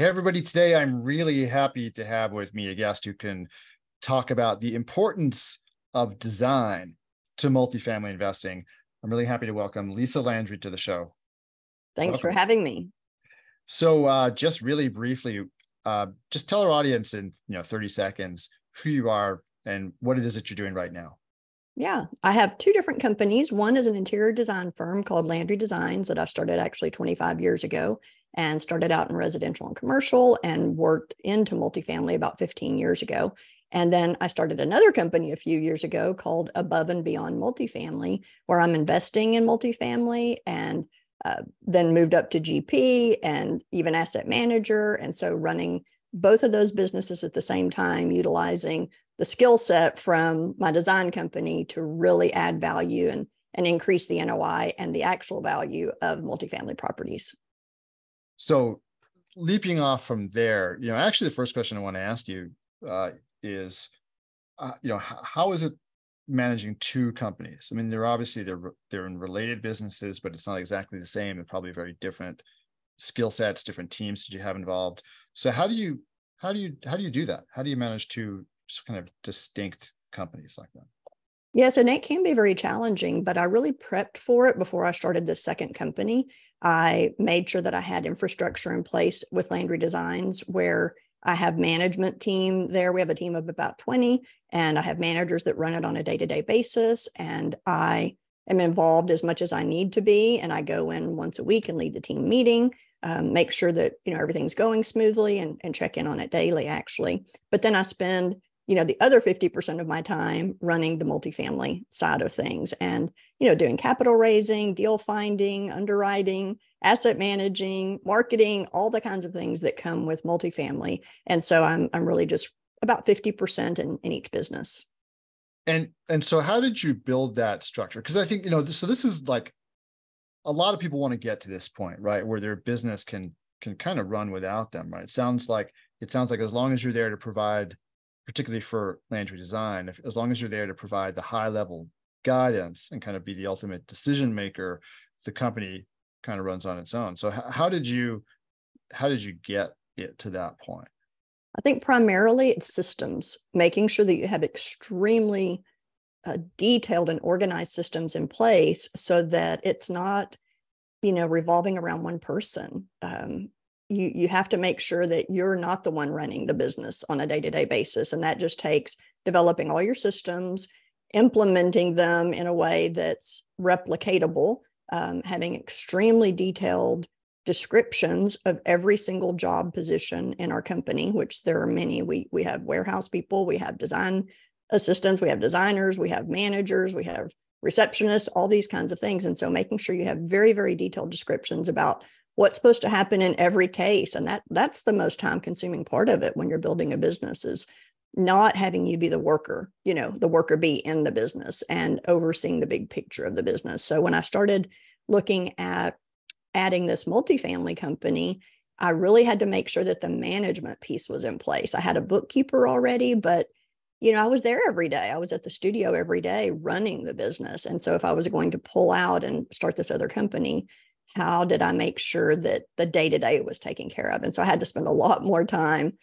Hey, everybody. Today, I'm really happy to have with me a guest who can talk about the importance of design to multifamily investing. I'm really happy to welcome Lisa Landry to the show. Thanks welcome. for having me. So, uh, just really briefly, uh, just tell our audience in you know 30 seconds who you are and what it is that you're doing right now. Yeah, I have two different companies. One is an interior design firm called Landry Designs that I started actually 25 years ago and started out in residential and commercial and worked into multifamily about 15 years ago. And then I started another company a few years ago called Above and Beyond Multifamily, where I'm investing in multifamily and uh, then moved up to GP and even asset manager. And so running both of those businesses at the same time, utilizing the skill set from my design company to really add value and, and increase the NOI and the actual value of multifamily properties. So, leaping off from there, you know, actually, the first question I want to ask you uh, is, uh, you know, how is it managing two companies? I mean, they're obviously they're they're in related businesses, but it's not exactly the same. They're probably very different skill sets, different teams that you have involved. So, how do you how do you how do you do that? How do you manage two kind of distinct companies like that? Yes, and it can be very challenging, but I really prepped for it before I started this second company. I made sure that I had infrastructure in place with Landry Designs where I have management team there. We have a team of about 20 and I have managers that run it on a day-to-day basis and I am involved as much as I need to be and I go in once a week and lead the team meeting, um, make sure that you know everything's going smoothly and, and check in on it daily actually. But then I spend you know the other 50% of my time running the multifamily side of things and you know doing capital raising deal finding underwriting asset managing marketing all the kinds of things that come with multifamily. And so i'm, I'm really just about 50% in, in each business. And and so how did you build that structure? Because i think you know this, so this is like a lot of people want to get to this point right where their business can can kind of run without them right? It sounds like it sounds like as long as you're there to provide particularly for Landry design, if, as long as you're there to provide the high level guidance and kind of be the ultimate decision maker, the company kind of runs on its own. So how, how did you how did you get it to that point? I think primarily it's systems, making sure that you have extremely uh, detailed and organized systems in place so that it's not, you know, revolving around one person. Um, you you have to make sure that you're not the one running the business on a day-to-day basis and that just takes developing all your systems implementing them in a way that's replicatable um, having extremely detailed descriptions of every single job position in our company which there are many. We we have warehouse people we have design assistants we have designers we have managers we have receptionists all these kinds of things. And so making sure you have very very detailed descriptions about what's supposed to happen in every case and that that's the most time consuming part of it when you're building a business is not having you be the worker you know the worker be in the business and overseeing the big picture of the business. So when i started looking at adding this multifamily company i really had to make sure that the management piece was in place. I had a bookkeeper already but you know i was there every day. I was at the studio every day running the business. And so if i was going to pull out and start this other company how did I make sure that the day to day was taken care of? And so I had to spend a lot more time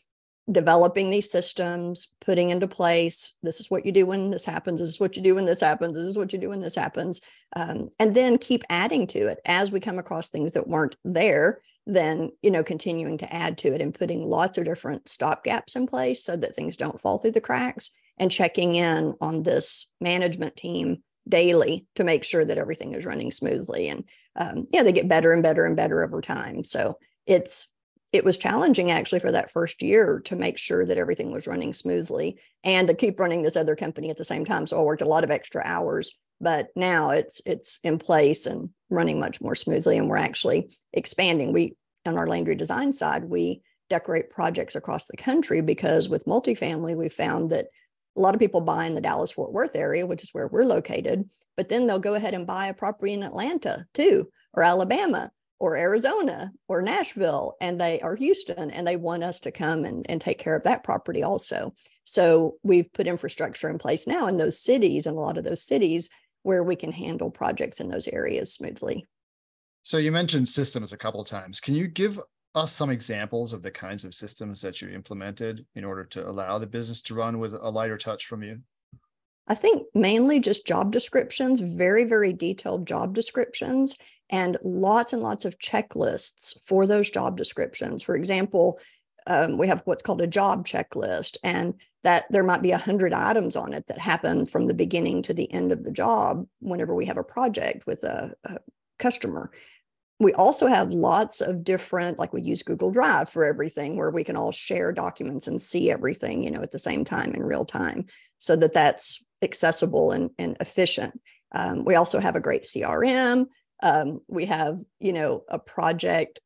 developing these systems, putting into place. This is what you do when this happens. This is what you do when this happens. This is what you do when this happens. Um, and then keep adding to it as we come across things that weren't there. Then you know, continuing to add to it and putting lots of different stop gaps in place so that things don't fall through the cracks. And checking in on this management team daily to make sure that everything is running smoothly. And um, yeah, they get better and better and better over time. So it's it was challenging actually for that first year to make sure that everything was running smoothly and to keep running this other company at the same time. So I worked a lot of extra hours, but now it's it's in place and running much more smoothly. And we're actually expanding. We on our Landry design side, we decorate projects across the country because with multifamily, we found that a lot of people buy in the Dallas Fort Worth area, which is where we're located, but then they'll go ahead and buy a property in Atlanta too, or Alabama, or Arizona, or Nashville, and they are Houston, and they want us to come and, and take care of that property also. So we've put infrastructure in place now in those cities and a lot of those cities where we can handle projects in those areas smoothly. So you mentioned systems a couple of times. Can you give us some examples of the kinds of systems that you implemented in order to allow the business to run with a lighter touch from you? I think mainly just job descriptions, very, very detailed job descriptions, and lots and lots of checklists for those job descriptions. For example, um, we have what's called a job checklist, and that there might be a hundred items on it that happen from the beginning to the end of the job whenever we have a project with a, a customer we also have lots of different like we use google drive for everything where we can all share documents and see everything you know at the same time in real time so that that's accessible and, and efficient. Um, we also have a great crm um, we have you know a project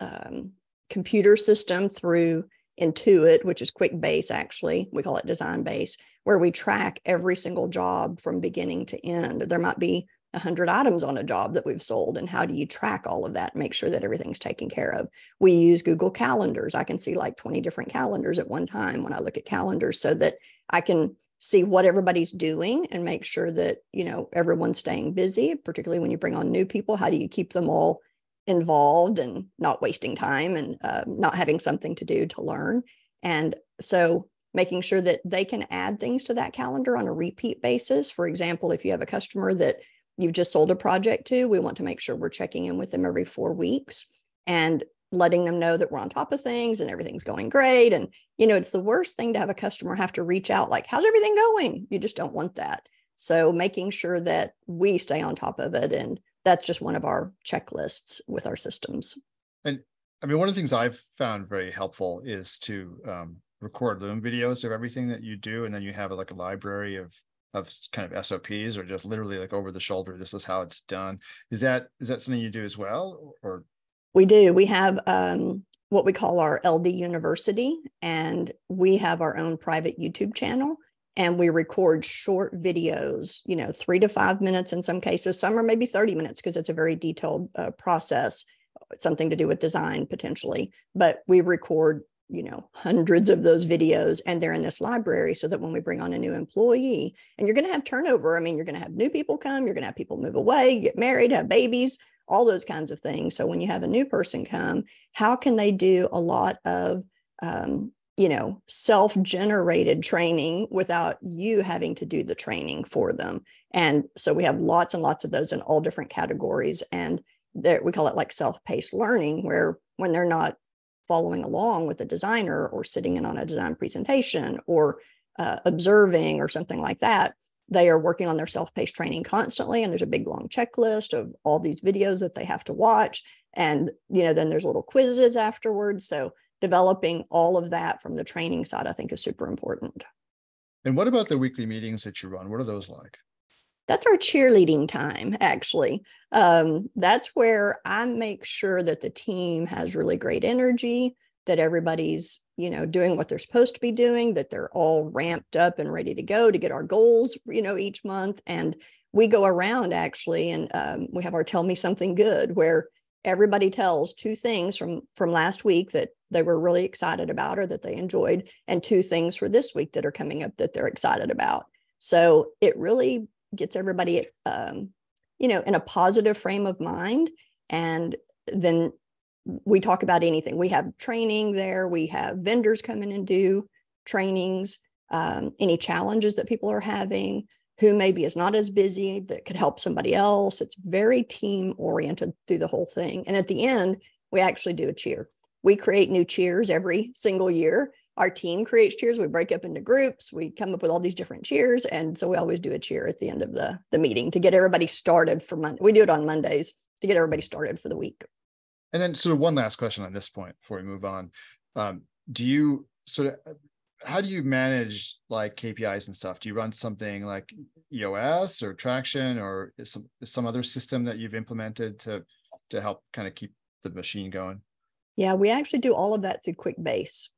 um, computer system through intuit which is quickbase actually. We call it design base where we track every single job from beginning to end. There might be 100 items on a job that we've sold and how do you track all of that make sure that everything's taken care of? We use google calendars. I can see like 20 different calendars at one time when i look at calendars so that i can see what everybody's doing and make sure that you know everyone's staying busy particularly when you bring on new people. How do you keep them all involved and not wasting time and uh, not having something to do to learn? And so making sure that they can add things to that calendar on a repeat basis. For example if you have a customer that you've just sold a project to, we want to make sure we're checking in with them every four weeks and letting them know that we're on top of things and everything's going great. And, you know, it's the worst thing to have a customer have to reach out, like, how's everything going? You just don't want that. So making sure that we stay on top of it. And that's just one of our checklists with our systems. And I mean, one of the things I've found very helpful is to um, record Loom videos of everything that you do. And then you have like a library of of kind of SOPs or just literally like over the shoulder, this is how it's done. Is that is that something you do as well? Or we do. We have um, what we call our LD University, and we have our own private YouTube channel. And we record short videos, you know, three to five minutes in some cases. Some are maybe 30 minutes because it's a very detailed uh, process, something to do with design potentially. But we record you know hundreds of those videos and they're in this library so that when we bring on a new employee and you're going to have turnover i mean you're going to have new people come you're going to have people move away get married have babies all those kinds of things. So when you have a new person come how can they do a lot of um, you know self-generated training without you having to do the training for them? And so we have lots and lots of those in all different categories and we call it like self-paced learning where when they're not following along with a designer or sitting in on a design presentation or uh, observing or something like that they are working on their self-paced training constantly and there's a big long checklist of all these videos that they have to watch. And you know then there's little quizzes afterwards. So developing all of that from the training side i think is super important. And what about the weekly meetings that you run? What are those like that's our cheerleading time actually. Um, that's where i make sure that the team has really great energy that everybody's you know doing what they're supposed to be doing that they're all ramped up and ready to go to get our goals you know each month. And we go around actually and um, we have our tell me something good where everybody tells two things from from last week that they were really excited about or that they enjoyed and two things for this week that are coming up that they're excited about. So it really gets everybody um, you know in a positive frame of mind. And then we talk about anything. We have training there. We have vendors come in and do trainings um, any challenges that people are having who maybe is not as busy that could help somebody else. It's very team oriented through the whole thing. And at the end we actually do a cheer. We create new cheers every single year our team creates cheers. We break up into groups. We come up with all these different cheers, and so we always do a cheer at the end of the the meeting to get everybody started for Monday. We do it on Mondays to get everybody started for the week. And then, sort of one last question on this point before we move on: um, Do you sort of how do you manage like KPIs and stuff? Do you run something like EOS or Traction or is some is some other system that you've implemented to to help kind of keep the machine going? Yeah, we actually do all of that through QuickBase.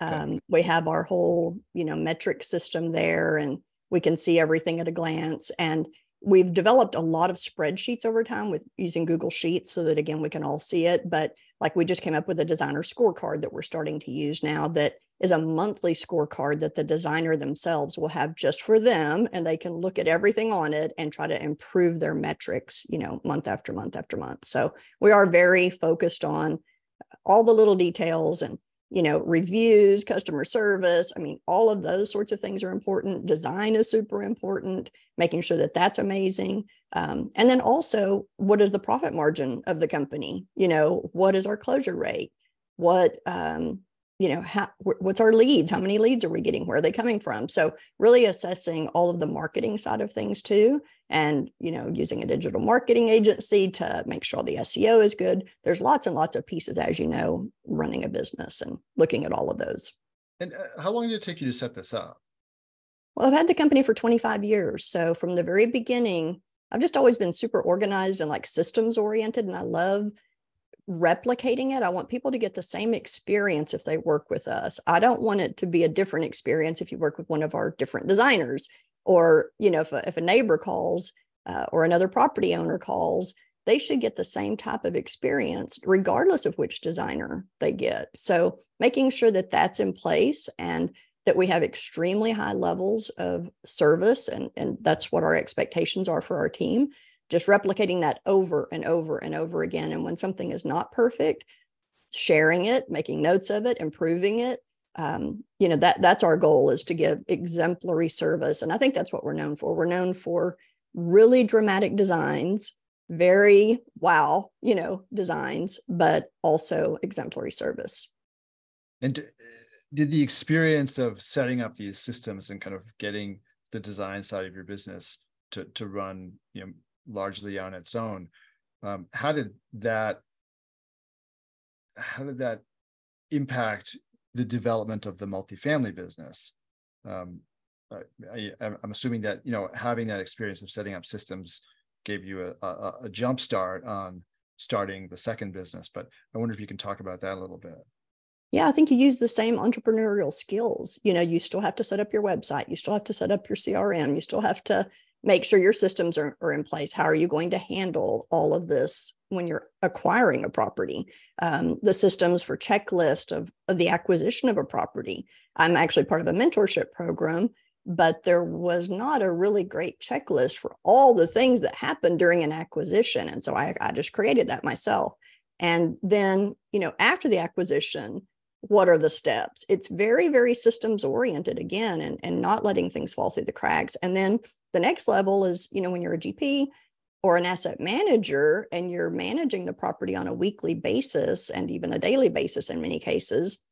Um, we have our whole, you know, metric system there, and we can see everything at a glance. And we've developed a lot of spreadsheets over time with using Google Sheets so that again we can all see it. But like we just came up with a designer scorecard that we're starting to use now that is a monthly scorecard that the designer themselves will have just for them and they can look at everything on it and try to improve their metrics you know month after month after month so we are very focused on all the little details and you know reviews customer service i mean all of those sorts of things are important. Design is super important making sure that that's amazing. Um, and then also what is the profit margin of the company? You know what is our closure rate? What um, you know how what's our leads? How many leads are we getting? Where are they coming from? So really assessing all of the marketing side of things too and you know using a digital marketing agency to make sure the seo is good. There's lots and lots of pieces as you know running a business and looking at all of those. And uh, how long did it take you to set this up? Well i've had the company for 25 years. So from the very beginning i've just always been super organized and like systems oriented and i love replicating it. I want people to get the same experience if they work with us. I don't want it to be a different experience if you work with one of our different designers, or you know, if a, if a neighbor calls uh, or another property owner calls, they should get the same type of experience regardless of which designer they get. So making sure that that's in place and that we have extremely high levels of service and, and that's what our expectations are for our team just replicating that over and over and over again. And when something is not perfect, sharing it, making notes of it, improving it. Um, you know that that's our goal is to give exemplary service, and I think that's what we're known for. We're known for really dramatic designs, very wow, you know, designs, but also exemplary service. And did the experience of setting up these systems and kind of getting the design side of your business to to run you know largely on its own. Um, how did that how did that impact the development of the multifamily business? Um, I, am assuming that you know having that experience of setting up systems gave you a, a, a jump start on starting the second business. But I wonder if you can talk about that a little bit. Yeah, I think you use the same entrepreneurial skills. You know, you still have to set up your website, you still have to set up your CRM, you still have to make sure your systems are, are in place. How are you going to handle all of this when you're acquiring a property? Um, the systems for checklist of, of the acquisition of a property. I'm actually part of a mentorship program, but there was not a really great checklist for all the things that happen during an acquisition. And so I, I just created that myself. And then, you know, after the acquisition, what are the steps? It's very very systems oriented again and, and not letting things fall through the cracks. And then the next level is you know when you're a gp or an asset manager and you're managing the property on a weekly basis and even a daily basis in many cases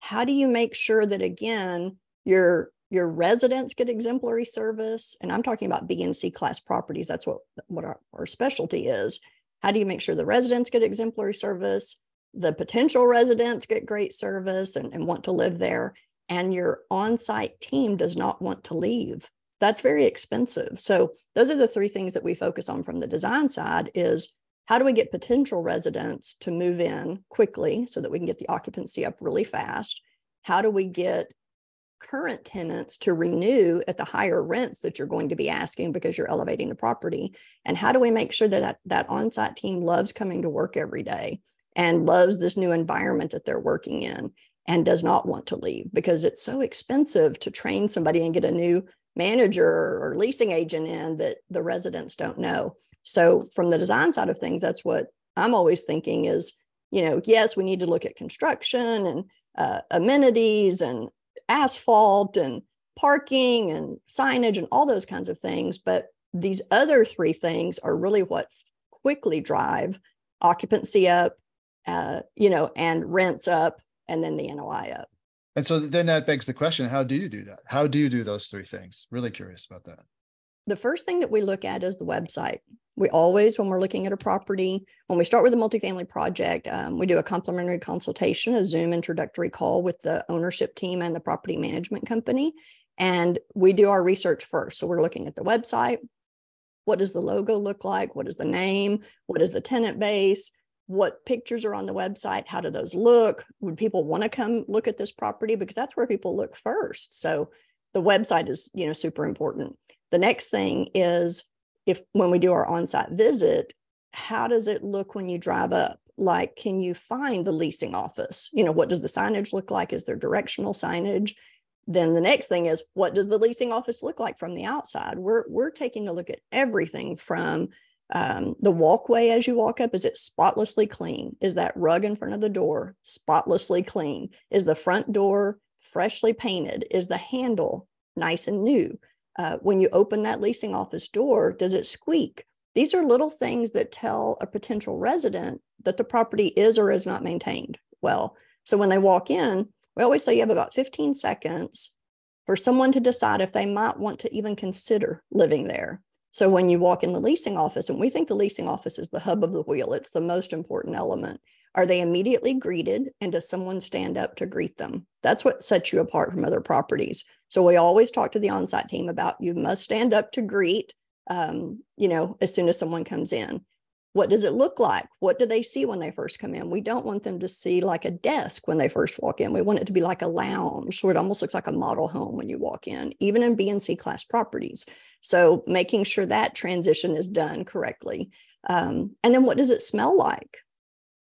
how do you make sure that again your your residents get exemplary service? And i'm talking about b and c class properties. That's what what our, our specialty is. How do you make sure the residents get exemplary service the potential residents get great service and, and want to live there, and your on site team does not want to leave. That's very expensive. So those are the three things that we focus on from the design side is how do we get potential residents to move in quickly so that we can get the occupancy up really fast? How do we get current tenants to renew at the higher rents that you're going to be asking because you're elevating the property? And how do we make sure that that, that on-site team loves coming to work every day? And loves this new environment that they're working in and does not want to leave because it's so expensive to train somebody and get a new manager or leasing agent in that the residents don't know. So from the design side of things, that's what I'm always thinking is, you know, yes, we need to look at construction and uh, amenities and asphalt and parking and signage and all those kinds of things. But these other three things are really what quickly drive occupancy up, uh, you know, and rents up and then the NOI up. And so then that begs the question how do you do that? How do you do those three things? Really curious about that. The first thing that we look at is the website. We always, when we're looking at a property, when we start with a multifamily project, um, we do a complimentary consultation, a Zoom introductory call with the ownership team and the property management company. And we do our research first. So we're looking at the website. What does the logo look like? What is the name? What is the tenant base? What pictures are on the website how do those look would people want to come look at this property because that's where people look first. So the website is you know super important. The next thing is if when we do our on-site visit how does it look when you drive up? Like can you find the leasing office? You know what does the signage look like? Is there directional signage? Then the next thing is what does the leasing office look like from the outside? We're we're taking a look at everything from Um, the walkway as you walk up, is it spotlessly clean? Is that rug in front of the door spotlessly clean? Is the front door freshly painted? Is the handle nice and new? Uh, when you open that leasing office door, does it squeak? These are little things that tell a potential resident that the property is or is not maintained well. So when they walk in, we always say you have about 15 seconds for someone to decide if they might want to even consider living there. So when you walk in the leasing office, and we think the leasing office is the hub of the wheel, it's the most important element. Are they immediately greeted and does someone stand up to greet them? That's what sets you apart from other properties. So we always talk to the on-site team about you must stand up to greet, um, you know, as soon as someone comes in. What does it look like? What do they see when they first come in? We don't want them to see like a desk when they first walk in. We want it to be like a lounge, so it almost looks like a model home when you walk in, even in B and C class properties. So making sure that transition is done correctly. Um, and then what does it smell like?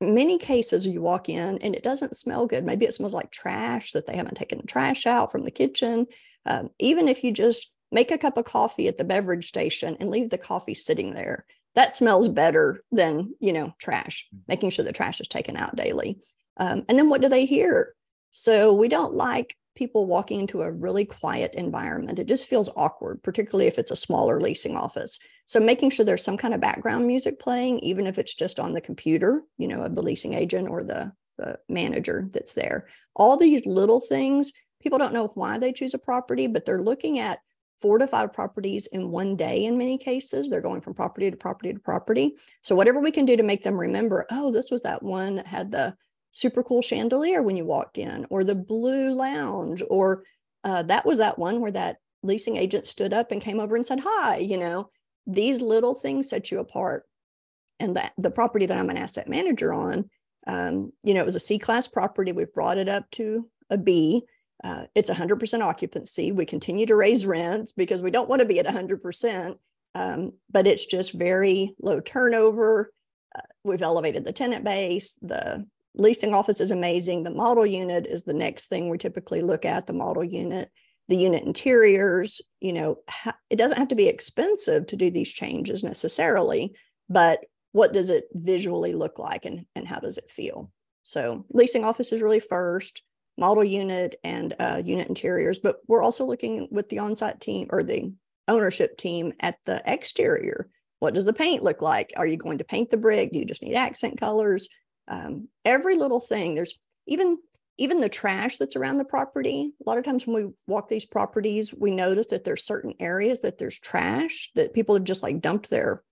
Many cases you walk in and it doesn't smell good. Maybe it smells like trash that they haven't taken the trash out from the kitchen. Um, even if you just make a cup of coffee at the beverage station and leave the coffee sitting there, that smells better than you know trash. Mm. Making sure the trash is taken out daily. Um, and then what do they hear? So we don't like people walking into a really quiet environment. It just feels awkward, particularly if it's a smaller leasing office. So making sure there's some kind of background music playing, even if it's just on the computer, you know, of the leasing agent or the, the manager that's there. All these little things, people don't know why they choose a property, but they're looking at four to five properties in one day in many cases. They're going from property to property to property. So whatever we can do to make them remember, oh, this was that one that had the super cool chandelier when you walked in, or the blue lounge, or uh, that was that one where that leasing agent stood up and came over and said hi. You know, these little things set you apart. And that the property that I'm an asset manager on, um, you know, it was a C class property. We've brought it up to a B. Uh, it's 100% occupancy. We continue to raise rents because we don't want to be at 100%, um, but it's just very low turnover. Uh, we've elevated the tenant base. The leasing office is amazing. The model unit is the next thing we typically look at the model unit, the unit interiors. You know, ha- it doesn't have to be expensive to do these changes necessarily, but what does it visually look like and, and how does it feel? So, leasing office is really first, model unit and uh, unit interiors, but we're also looking with the on site team or the ownership team at the exterior. What does the paint look like? Are you going to paint the brick? Do you just need accent colors? um, every little thing there's even even the trash that's around the property a lot of times when we walk these properties we notice that there's certain areas that there's trash that people have just like dumped their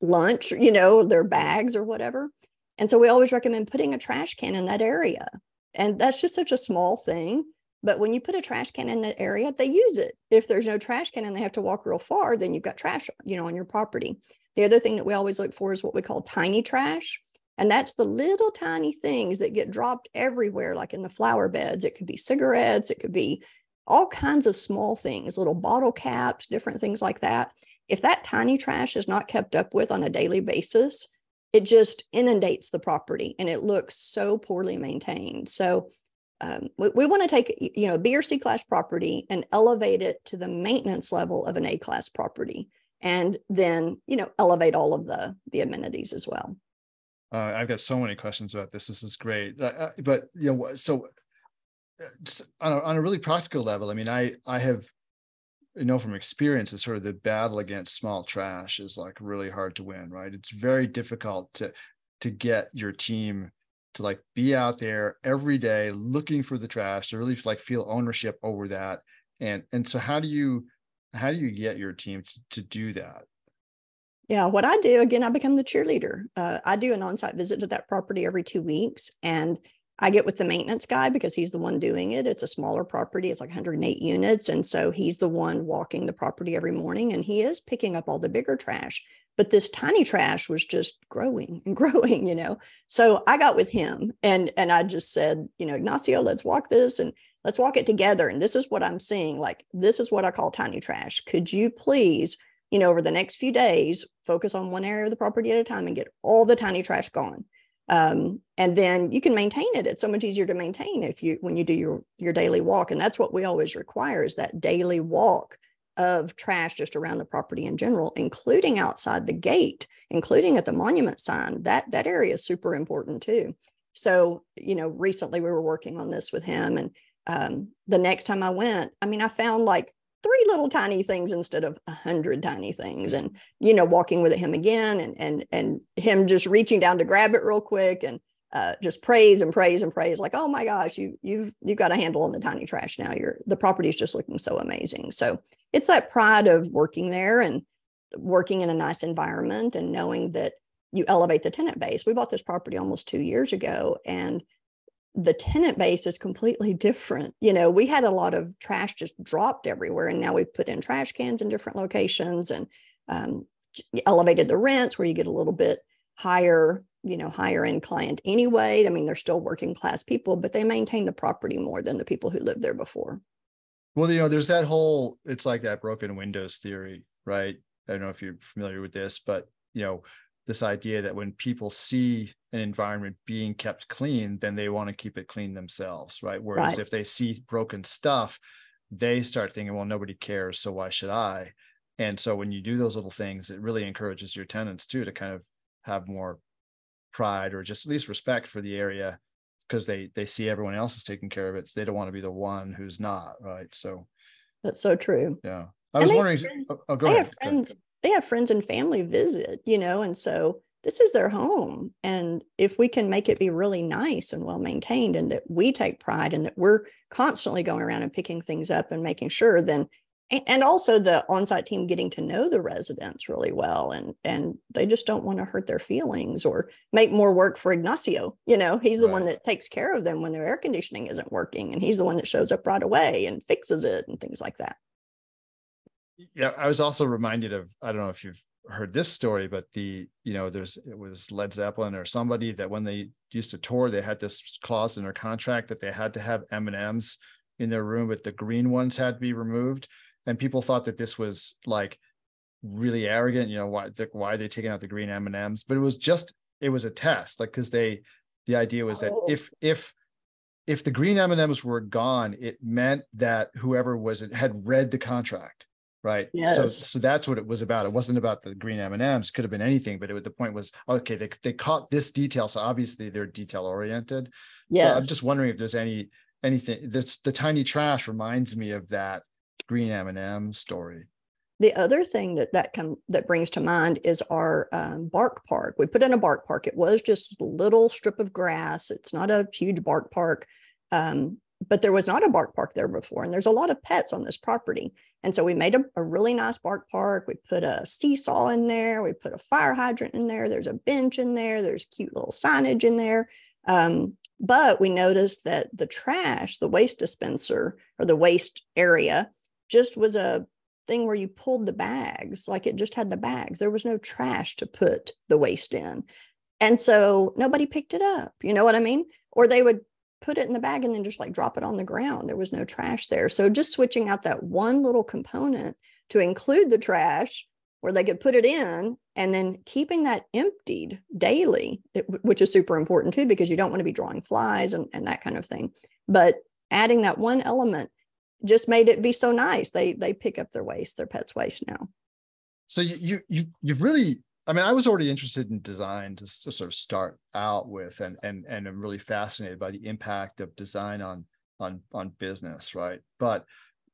lunch you know their bags or whatever and so we always recommend putting a trash can in that area and that's just such a small thing. But when you put a trash can in the area they use it. If there's no trash can and they have to walk real far then you've got trash you know on your property. The other thing that we always look for is what we call tiny trash. And that's the little tiny things that get dropped everywhere, like in the flower beds. It could be cigarettes, it could be all kinds of small things, little bottle caps, different things like that. If that tiny trash is not kept up with on a daily basis, it just inundates the property and it looks so poorly maintained. So um, we, we want to take you know B or C class property and elevate it to the maintenance level of an A class property, and then you know elevate all of the the amenities as well. Uh, I've got so many questions about this. This is great. Uh, uh but you know, so uh, on a, on a really practical level, I mean, I I have you know from experience is sort of the battle against small trash is like really hard to win, right? It's very difficult to to get your team to like be out there every day looking for the trash to really like feel ownership over that. And and so how do you how do you get your team to, to do that? Yeah, what I do again, I become the cheerleader. Uh, I do an on-site visit to that property every two weeks, and I get with the maintenance guy because he's the one doing it. It's a smaller property; it's like 108 units, and so he's the one walking the property every morning, and he is picking up all the bigger trash. But this tiny trash was just growing and growing, you know. So I got with him, and and I just said, you know, Ignacio, let's walk this, and let's walk it together. And this is what I'm seeing. Like this is what I call tiny trash. Could you please? you know, over the next few days, focus on one area of the property at a time and get all the tiny trash gone. Um, and then you can maintain it. It's so much easier to maintain if you when you do your your daily walk. And that's what we always require is that daily walk of trash just around the property in general, including outside the gate, including at the monument sign. That that area is super important too. So, you know, recently we were working on this with him, and um, the next time I went, I mean, I found like three little tiny things instead of a hundred tiny things, and you know, walking with him again, and and and him just reaching down to grab it real quick, and uh, just praise and praise and praise like oh my gosh you you've you've got a handle on the tiny trash now. You're the property is just looking so amazing. So it's that pride of working there and working in a nice environment and knowing that you elevate the tenant base. We bought this property almost two years ago and the tenant base is completely different. You know we had a lot of trash just dropped everywhere and now we've put in trash cans in different locations and um, elevated the rents where you get a little bit higher you know higher end client anyway. I mean they're still working class people but they maintain the property more than the people who lived there before. Well you know there's that whole it's like that broken windows theory right? I don't know if you're familiar with this but you know this idea that when people see an environment being kept clean then they want to keep it clean themselves right whereas right. if they see broken stuff they start thinking well nobody cares so why should i and so when you do those little things it really encourages your tenants too to kind of have more pride or just at least respect for the area because they they see everyone else is taking care of it. So they don't want to be the one who's not, right? So that's so true. Yeah. I was wondering friends, oh, oh, go they ahead. Have friends, they have friends and family visit, you know, and so this is their home. And if we can make it be really nice and well maintained and that we take pride and that we're constantly going around and picking things up and making sure, then and also the on-site team getting to know the residents really well and and they just don't want to hurt their feelings or make more work for ignacio you know he's the right. one that takes care of them when their air conditioning isn't working and he's the one that shows up right away and fixes it and things like that yeah i was also reminded of i don't know if you've heard this story but the you know there's it was led zeppelin or somebody that when they used to tour they had this clause in their contract that they had to have m&ms in their room but the green ones had to be removed. And people thought that this was like really arrogant you know why why are they taking out the green m&ms but it was just it was a test. Like because they the idea was that oh. if if if the green m&ms were gone it meant that whoever was it had read the contract right yes. so so that's what it was about it wasn't about the green m&ms could have been anything but it, the point was okay they, they caught this detail so obviously they're detail oriented yeah so i'm just wondering if there's any anything that's the tiny trash reminds me of that green M&M story. The other thing that that come that brings to mind is our um, bark park. We put in a bark park. It was just a little strip of grass. It's not a huge bark park, um, but there was not a bark park there before. And there's a lot of pets on this property. And so we made a, a really nice bark park. We put a seesaw in there. We put a fire hydrant in there. There's a bench in there. There's cute little signage in there. Um, but we noticed that the trash, the waste dispenser or the waste area, just was a thing where you pulled the bags, like it just had the bags. There was no trash to put the waste in. And so nobody picked it up. You know what I mean? Or they would put it in the bag and then just like drop it on the ground. There was no trash there. So just switching out that one little component to include the trash where they could put it in and then keeping that emptied daily, which is super important too, because you don't want to be drawing flies and, and that kind of thing. But adding that one element just made it be so nice. They they pick up their waste, their pets' waste now. So you you you've really I mean, I was already interested in design to, to, sort of start out with, and and and I'm really fascinated by the impact of design on on on business, right? But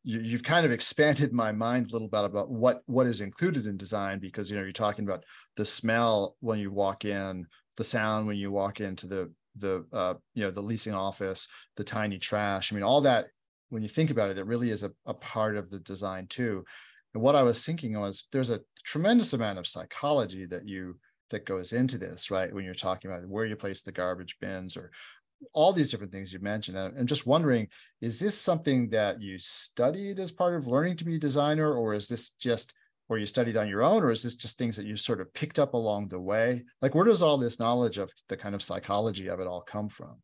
you, have kind of expanded my mind a little bit about what what is included in design because you know you're talking about the smell when you walk in, the sound when you walk into the the uh, you know the leasing office, the tiny trash. I mean, all that when you think about it, it really is a, a part of the design too. And what I was thinking was there's a tremendous amount of psychology that you that goes into this, right? When you're talking about where you place the garbage bins or all these different things you mentioned. I'm just wondering, is this something that you studied as part of learning to be a designer, or is this just where you studied on your own, or is this just things that you sort of picked up along the way? Like, where does all this knowledge of the kind of psychology of it all come from?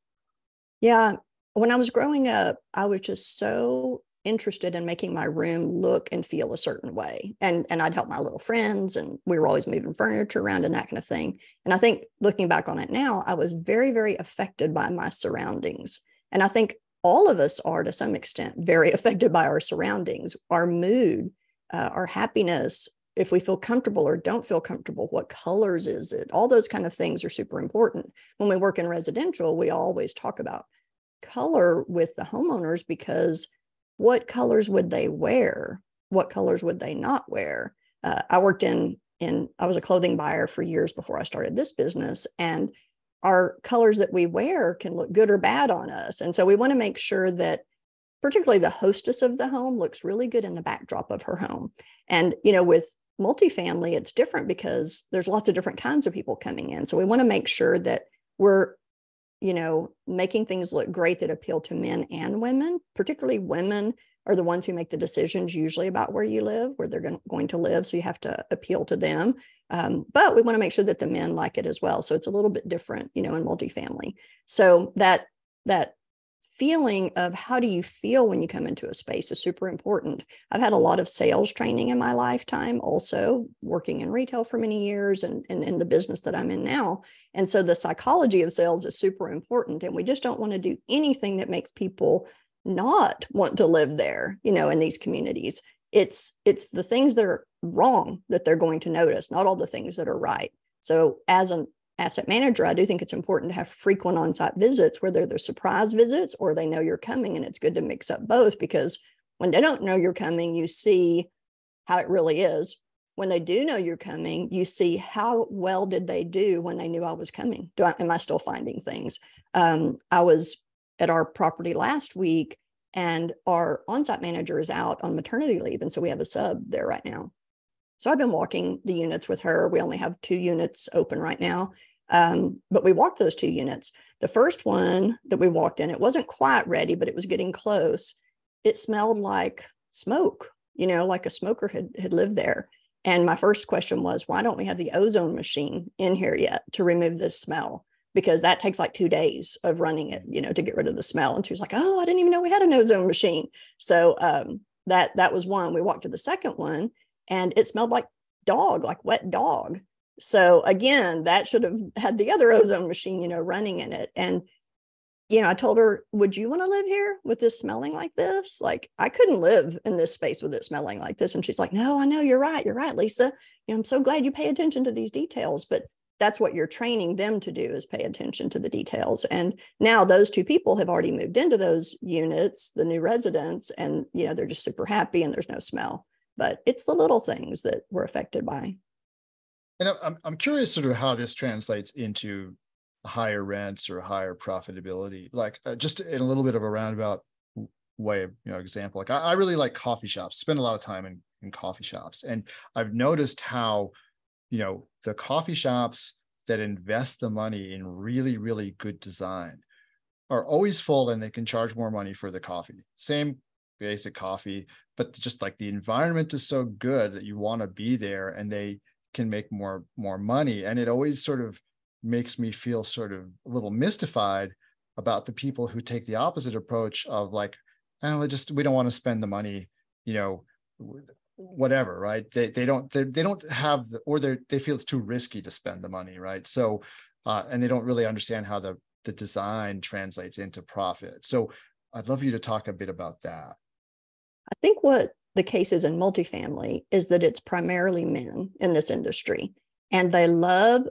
Yeah, when I was growing up, I was just so interested in making my room look and feel a certain way. And, and I'd help my little friends, and we were always moving furniture around and that kind of thing. And I think looking back on it now, I was very, very affected by my surroundings. And I think all of us are to some extent very affected by our surroundings. Our mood uh, our happiness, if we feel comfortable or don't feel comfortable, what colors is it? All those kind of things are super important. When we work in residential, we always talk about color with the homeowners because what colors would they wear? What colors would they not wear? Uh, I worked in in I was a clothing buyer for years before I started this business, and our colors that we wear can look good or bad on us. And so we want to make sure that particularly the hostess of the home looks really good in the backdrop of her home. And you know, with multifamily, it's different because there's lots of different kinds of people coming in. So we want to make sure that we're you know, making things look great that appeal to men and women, particularly women are the ones who make the decisions usually about where you live, where they're going to live. So you have to appeal to them. Um, but we want to make sure that the men like it as well. So it's a little bit different, you know, in multifamily. So that that feeling of how do you feel when you come into a space is super important. I've had a lot of sales training in my lifetime, also working in retail for many years and, and in the business that I'm in now. And so the psychology of sales is super important. And we just don't want to do anything that makes people not want to live there, you know, in these communities. It's it's the things that are wrong that they're going to notice, not all the things that are right. So as an asset manager, I do think it's important to have frequent on-site visits, whether they're surprise visits or they know you're coming. And it's good to mix up both because when they don't know you're coming, you see how it really is. When they do know you're coming, you see how well did they do when they knew I was coming. Do I, am I still finding things? Um, I was at our property last week, and our on-site manager is out on maternity leave, and so we have a sub there right now. So I've been walking the units with her. We only have two units open right now. Um, but we walked those two units. The first one that we walked in, it wasn't quite ready, but it was getting close. It smelled like smoke, you know, like a smoker had, had lived there. And my first question was, why don't we have the ozone machine in here yet to remove this smell? Because that takes like two days of running it, you know, to get rid of the smell. And she was like, oh, I didn't even know we had an ozone machine. So um, that that was one. We walked to the second one and it smelled like dog, like wet dog. So again, that should have had the other ozone machine, you know, running in it. And you know, I told her, "Would you want to live here with this smelling like this? Like I couldn't live in this space with it smelling like this." And she's like, "No, I know you're right. You're right, Lisa. You know, I'm so glad you pay attention to these details, but that's what you're training them to do is pay attention to the details and now those two people have already moved into those units the new residents and you know they're just super happy and there's no smell but it's the little things that we're affected by. And I'm, I'm curious sort of how this translates into higher rents or higher profitability, like uh, just in a little bit of a roundabout way of, you know, example, like I, I really like coffee shops, spend a lot of time in, in coffee shops. And I've noticed how, you know, the coffee shops that invest the money in really, really good design are always full and they can charge more money for the coffee. Same basic coffee, but just like the environment is so good that you want to be there and they can make more more money. And it always sort of makes me feel sort of a little mystified about the people who take the opposite approach of like, oh, just we don't want to spend the money, you know, whatever, right? They they don't they, they don't have the or they they feel it's too risky to spend the money, right? So uh, and they don't really understand how the the design translates into profit. So I'd love you to talk a bit about that. I think what the case is in multifamily is that it's primarily men in this industry and they love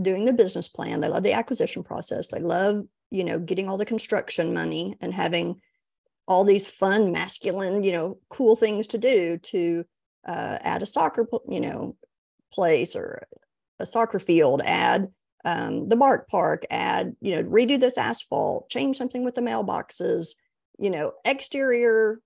doing the business plan they love the acquisition process they love you know getting all the construction money and having all these fun masculine you know cool things to do to uh, add a soccer you know place or a soccer field add um, the bark park add you know redo this asphalt change something with the mailboxes you know exterior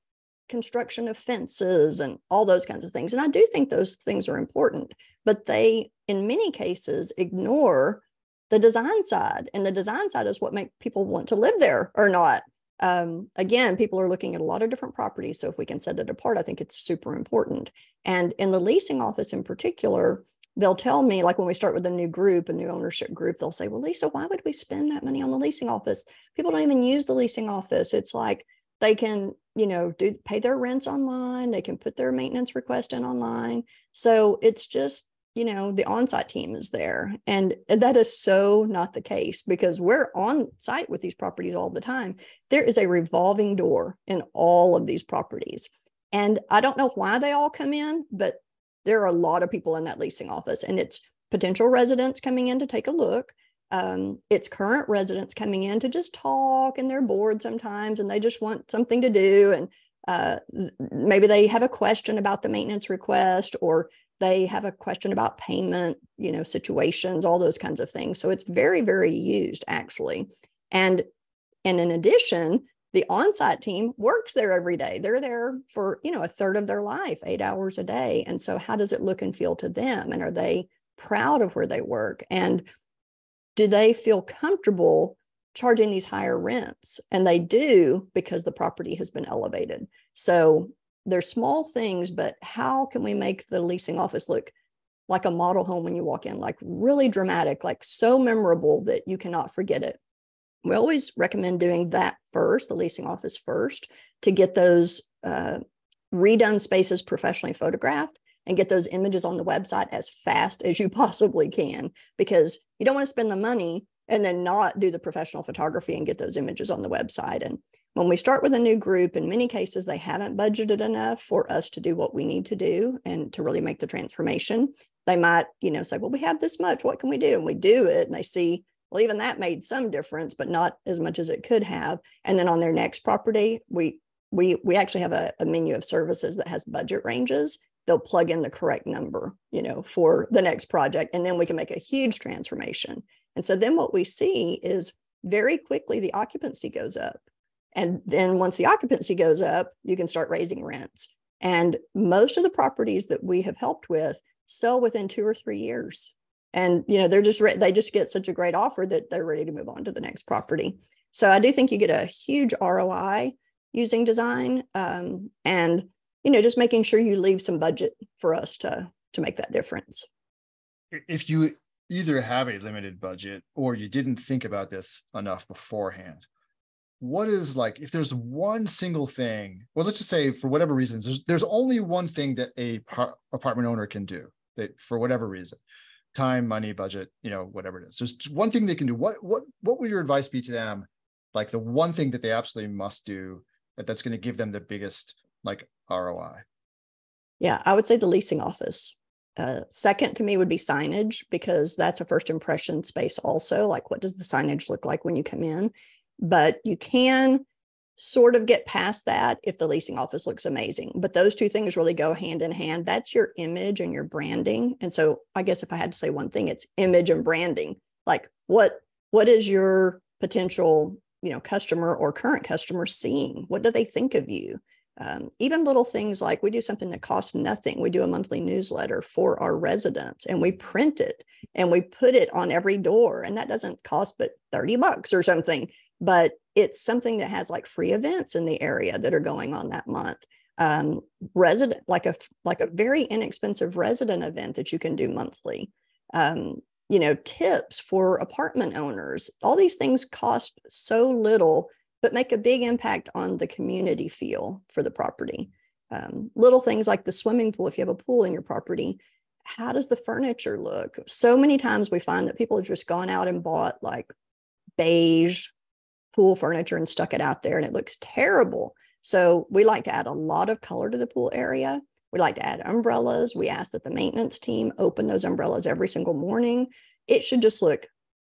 construction of fences and all those kinds of things. And I do think those things are important, but they, in many cases, ignore the design side. And the design side is what make people want to live there or not. Um, again, people are looking at a lot of different properties. So if we can set it apart, I think it's super important. And in the leasing office in particular, they'll tell me, like when we start with a new group, a new ownership group, they'll say, Well, Lisa, why would we spend that money on the leasing office? People don't even use the leasing office. It's like they can you know do pay their rents online they can put their maintenance request in online. So it's just you know the on-site team is there. And that is so not the case because we're on site with these properties all the time. There is a revolving door in all of these properties. And I don't know why they all come in, but there are a lot of people in that leasing office, and it's potential residents coming in to take a look. Um, it's current residents coming in to just talk, and they're bored sometimes, and they just want something to do. And uh, maybe they have a question about the maintenance request, or they have a question about payment, you know, situations, all those kinds of things. So it's very, very used actually. And and in addition, the on-site team works there every day. They're there for, you know, a third of their life, eight hours a day. And so how does it look and feel to them? And are they proud of where they work? And do they feel comfortable charging these higher rents? And they do because the property has been elevated. So they're small things, but how can we make the leasing office look like a model home when you walk in, like really dramatic, like so memorable that you cannot forget it? We always recommend doing that first, the leasing office first, to get those uh, redone spaces professionally photographed and get those images on the website as fast as you possibly can because you don't want to spend the money and then not do the professional photography and get those images on the website. And when we start with a new group, in many cases, they haven't budgeted enough for us to do what we need to do and to really make the transformation. They might, you know, say, well, we have this much, what can we do? And we do it and they see, well, even that made some difference, but not as much as it could have. And then on their next property, we we we actually have a, a menu of services that has budget ranges they'll plug in the correct number you know for the next project and then we can make a huge transformation and so then what we see is very quickly the occupancy goes up. And then once the occupancy goes up, you can start raising rents. And most of the properties that we have helped with sell within two or three years. And you know they're just re- they just get such a great offer that they're ready to move on to the next property. So I do think you get a huge ROI using design, um, and you know just making sure you leave some budget for us to to make that difference. If you either have a limited budget or you didn't think about this enough beforehand what is like if there's one single thing well let's just say for whatever reasons there's there's only one thing that a par- apartment owner can do that for whatever reason time money budget you know whatever it is. There's one thing they can do. What what what would your advice be to them? Like the one thing that they absolutely must do that's going to give them the biggest like roi yeah i would say the leasing office uh, second to me would be signage because that's a first impression space also. Like, what does the signage look like when you come in? But you can sort of get past that if the leasing office looks amazing. But those two things really go hand in hand. That's your image and your branding. And so I guess if I had to say one thing, it's image and branding. Like what what is your potential, you know, customer or current customer seeing? What do they think of you? Um, even little things like we do something that costs nothing. We do a monthly newsletter for our residents and we print it and we put it on every door. And that doesn't cost but 30 bucks or something, but it's something that has like free events in the area that are going on that month. Um, resident, like a like a very inexpensive resident event that you can do monthly. Um, you know, tips for apartment owners. All these things cost so little but make a big impact on the community feel for the property. Um, little things like the swimming pool, if you have a pool in your property, how does the furniture look? So many times we find that people have just gone out and bought like beige pool furniture and stuck it out there and it looks terrible. So we like to add a lot of color to the pool area. We like to add umbrellas. We ask that the maintenance team open those umbrellas every single morning. It should just look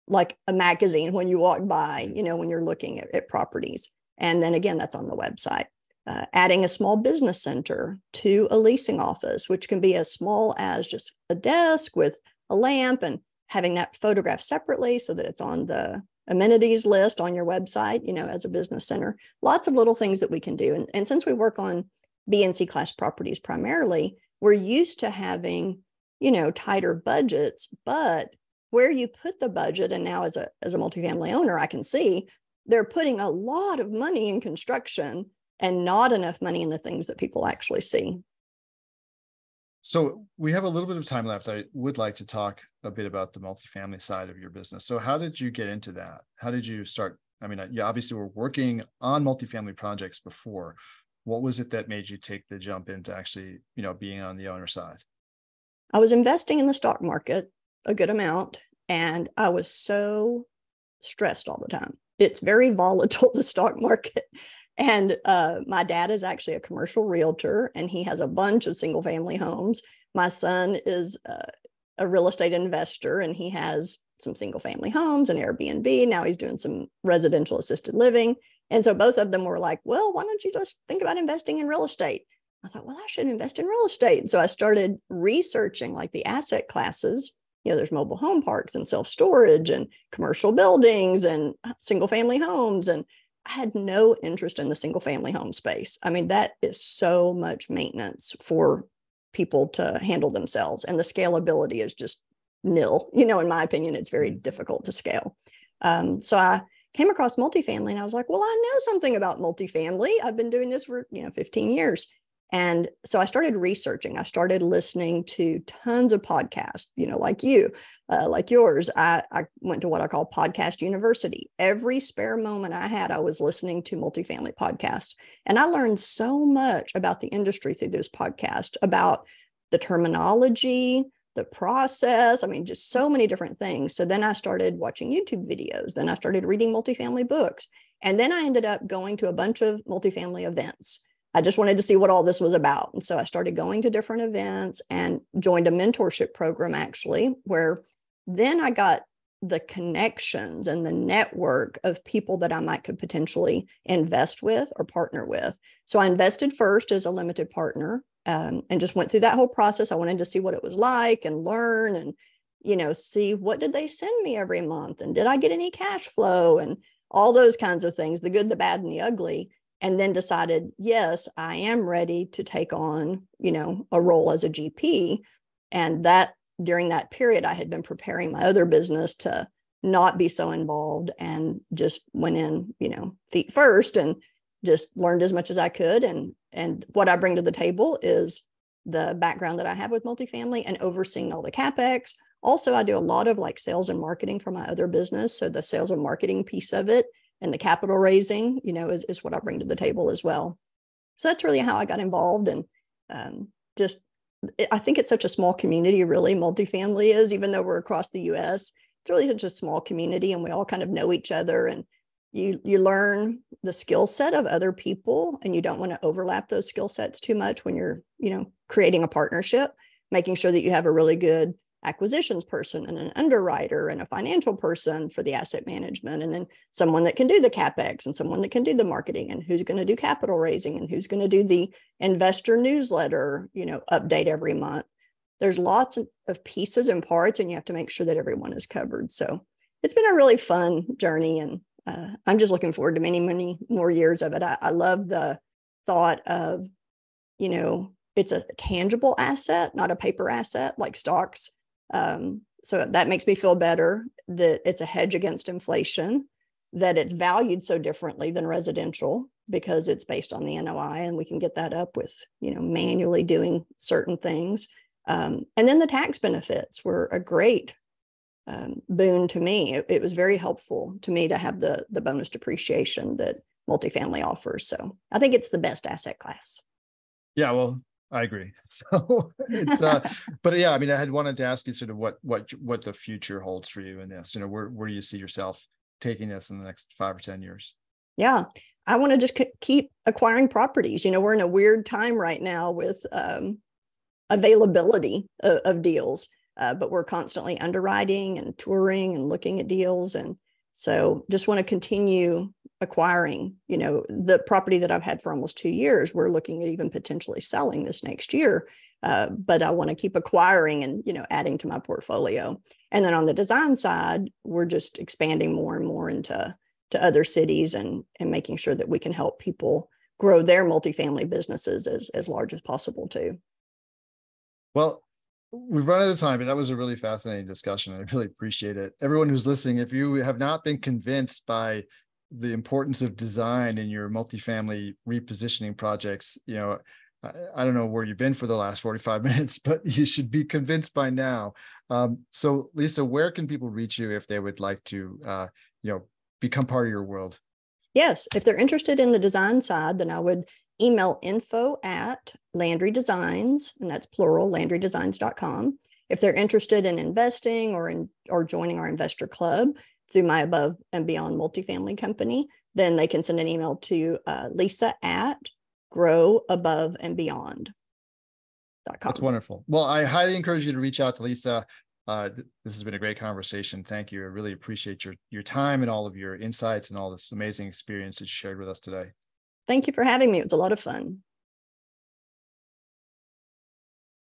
like a magazine when you walk by, you know, when you're looking at, at properties. And then again, that's on the website. Uh, adding a small business center to a leasing office, which can be as small as just a desk with a lamp and having that photographed separately so that it's on the amenities list on your website, you know, as a business center. Lots of little things that we can do. And, and since we work on B and C class properties primarily, we're used to having, you know, tighter budgets, but where you put the budget and now as a as a multifamily owner i can see they're putting a lot of money in construction and not enough money in the things that people actually see. So we have a little bit of time left. I would like to talk a bit about the multifamily side of your business. So how did you get into that? How did you start? I mean uh, you obviously were working on multifamily projects before what was it that made you take the jump into actually you know being on the owner side i was investing in the stock market a good amount. And I was so stressed all the time. It's very volatile, the stock market. And uh, my dad is actually a commercial realtor and he has a bunch of single family homes. My son is uh, a real estate investor and he has some single family homes and Airbnb. Now he's doing some residential assisted living. And so both of them were like, well, why don't you just think about investing in real estate? I thought, well, I should invest in real estate. And so I started researching like the asset classes. You know, there's mobile home parks and self storage and commercial buildings and single family homes. And I had no interest in the single family home space. I mean, that is so much maintenance for people to handle themselves. And the scalability is just nil. You know, in my opinion, it's very mm. difficult to scale. Um, so I came across multifamily and I was like, well, I know something about multifamily. I've been doing this for, you know, 15 years. And so I started researching. I started listening to tons of podcasts, you know, like you, uh, like yours. I, I went to what I call Podcast University. Every spare moment I had, I was listening to multifamily podcasts. And I learned so much about the industry through those podcasts, about the terminology, the process. I mean, just so many different things. So then I started watching YouTube videos. Then I started reading multifamily books. And then I ended up going to a bunch of multifamily events. I just wanted to see what all this was about. And so I started going to different events and joined a mentorship program actually, where then I got the connections and the network of people that I might could potentially invest with or partner with. So I invested first as a limited partner um, and just went through that whole process. I wanted to see what it was like and learn and, you know, see what did they send me every month and did I get any cash flow and all those kinds of things, the good, the bad, and the ugly. And then decided, yes, I am ready to take on, you know, a role as a GP. And that during that period, I had been preparing my other business to not be so involved and just went in, you know, feet first and just learned as much as I could. And and what I bring to the table is the background that I have with multifamily and overseeing all the capex. Also, I do a lot of like sales and marketing for my other business. So the sales and marketing piece of it and the capital raising, you know, is, is what I bring to the table as well. So that's really how I got involved and um, just I think it's such a small community, really, multifamily is, even though we're across the US. It's really such a small community and we all kind of know each other and you you learn the skill set of other people and you don't want to overlap those skill sets too much when you're you know creating a partnership making sure that you have a really good acquisitions person and an underwriter and a financial person for the asset management and then someone that can do the capex and someone that can do the marketing and who's going to do capital raising and who's going to do the investor newsletter you know update every month. There's lots of pieces and parts and you have to make sure that everyone is covered. So it's been a really fun journey and uh, I'm just looking forward to many, many more years of it. I, I love the thought of, you know, it's a tangible asset, not a paper asset like stocks. Um, so that makes me feel better that it's a hedge against inflation, that it's valued so differently than residential because it's based on the NOI and we can get that up with, you know, manually doing certain things. Um, and then the tax benefits were a great um, boon to me. It, it, was very helpful to me to have the the bonus depreciation that multifamily offers. So I think it's the best asset class. Yeah, well, I agree. So it's uh, but yeah, I mean, I had wanted to ask you sort of what what what the future holds for you in this. You know, where where do you see yourself taking this in the next five or ten years? Yeah, I want to just keep acquiring properties. You know, we're in a weird time right now with um, availability of, of deals uh, but we're constantly underwriting and touring and looking at deals. And so just want to continue acquiring you know the property that i've had for almost two years. We're looking at even potentially selling this next year uh, but i want to keep acquiring and you know adding to my portfolio. And then on the design side we're just expanding more and more into to other cities and and making sure that we can help people grow their multifamily businesses as as large as possible too. Well we've run out of time, but that was a really fascinating discussion. I really appreciate it. Everyone who's listening, if you have not been convinced by the importance of design in your multifamily repositioning projects, you know, I, I don't know where you've been for the last 45 minutes, but you should be convinced by now. Um, so Lisa, where can people reach you if they would like to, uh, you know, become part of your world? Yes, if they're interested in the design side, then I would email info at Landry Designs, and that's plural, landrydesigns.com. If they're interested in investing or in or joining our investor club through my above and beyond multifamily company, then they can send an email to uh, Lisa at grow above and beyond. That's wonderful. Well, I highly encourage you to reach out to Lisa. Uh, th- this has been a great conversation. Thank you. I really appreciate your your time and all of your insights and all this amazing experience that you shared with us today. Thank you for having me. It was a lot of fun.